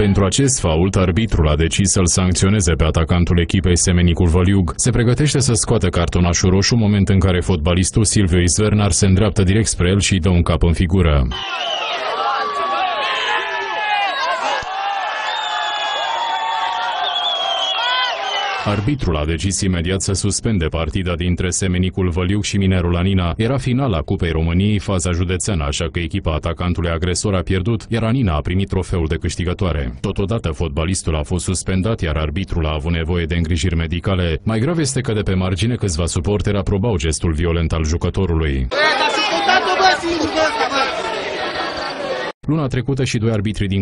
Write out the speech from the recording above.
Pentru acest fault, arbitrul a decis să-l sancționeze pe atacantul echipei Semenicul Văliug. Se pregătește să scoată cartonașul roșu, moment în care fotbalistul Silviu Isvernar se îndreaptă direct spre el și îi dă un cap în figură. Arbitrul a decis imediat să suspende partida dintre Semenicul Văliuc și Minerul Anina. Era finala Cupei României, faza județeană, așa că echipa atacantului agresor a pierdut, iar Anina a primit trofeul de câștigătoare. Totodată, fotbalistul a fost suspendat, iar arbitrul a avut nevoie de îngrijiri medicale. Mai grav este că de pe margine câțiva suporteri aprobau gestul violent al jucătorului. Luna trecută și doi arbitri din